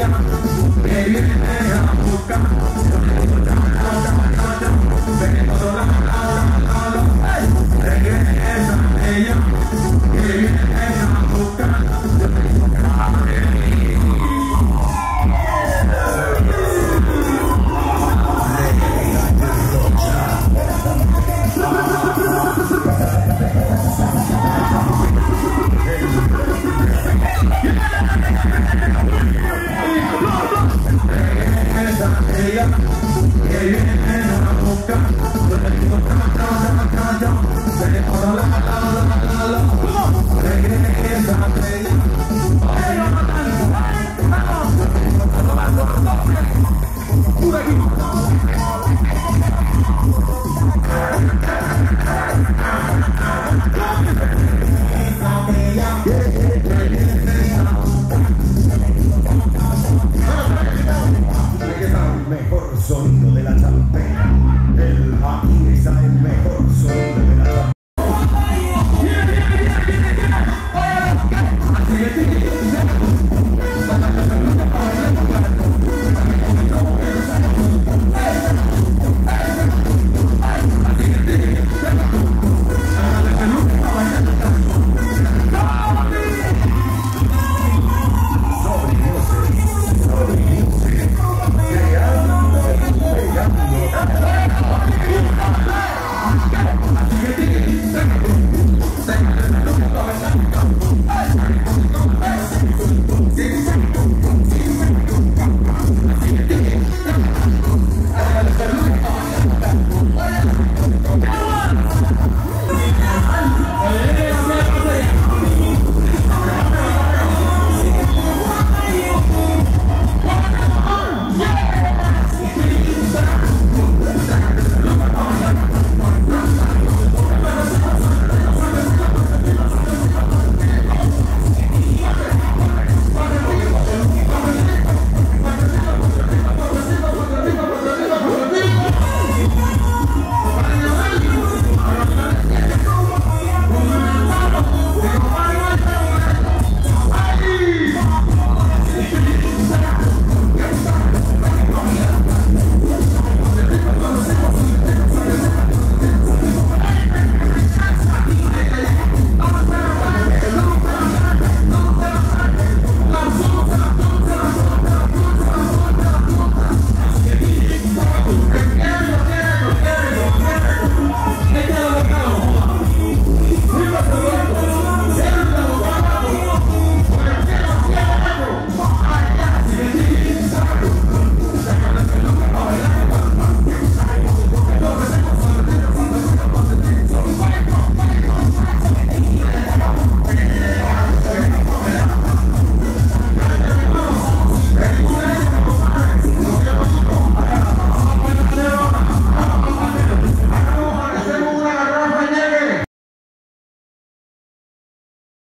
yan, elinde yağmurdan mejor sonido de la champeta, el aquí